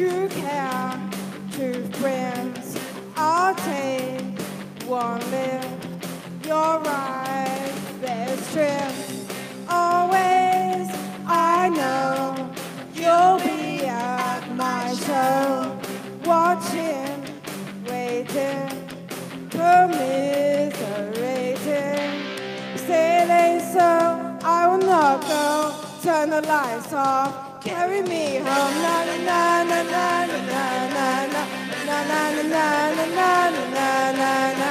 true care to friends. I'll take one lift, your right best trip. Always I know you'll be at my show, watching, waiting, commiserating. Say they so, I will not go, turn the lights off carry me home. Na na na na na na na na na na na na na na na na na.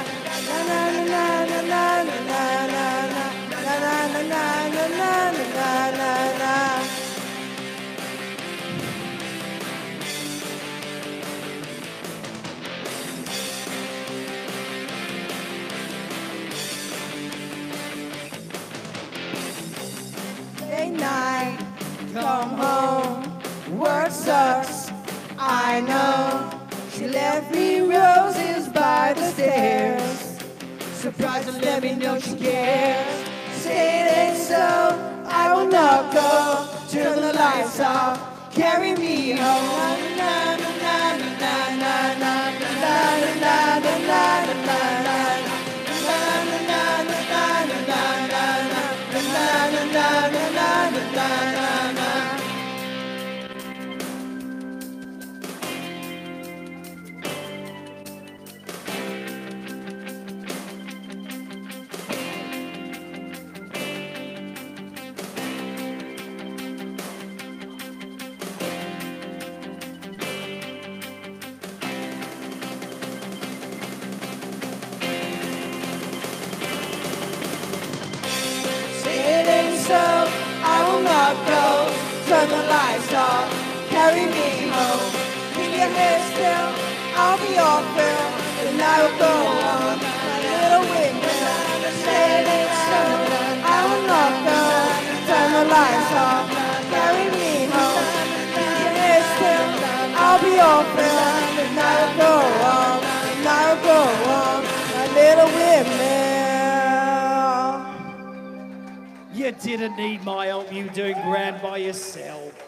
Late night, come home, work sucks, I know. She left me roses by the stairs. Surprised to let me know she cares. Say it ain't so, I will not go. Turn the lights off, carry me home. Na, na, na, na, na, na, na, na, na, na, na, na, na, na, na. Sailing not go. Turn the lights off, carry me home. Keep your head still, I'll be all fill. The night will go on, my little windmill. Sailing so I will not go. Turn the lights off, carry me home. Keep your head still, I'll be all fill. You didn't need my help, you doing grand by yourself.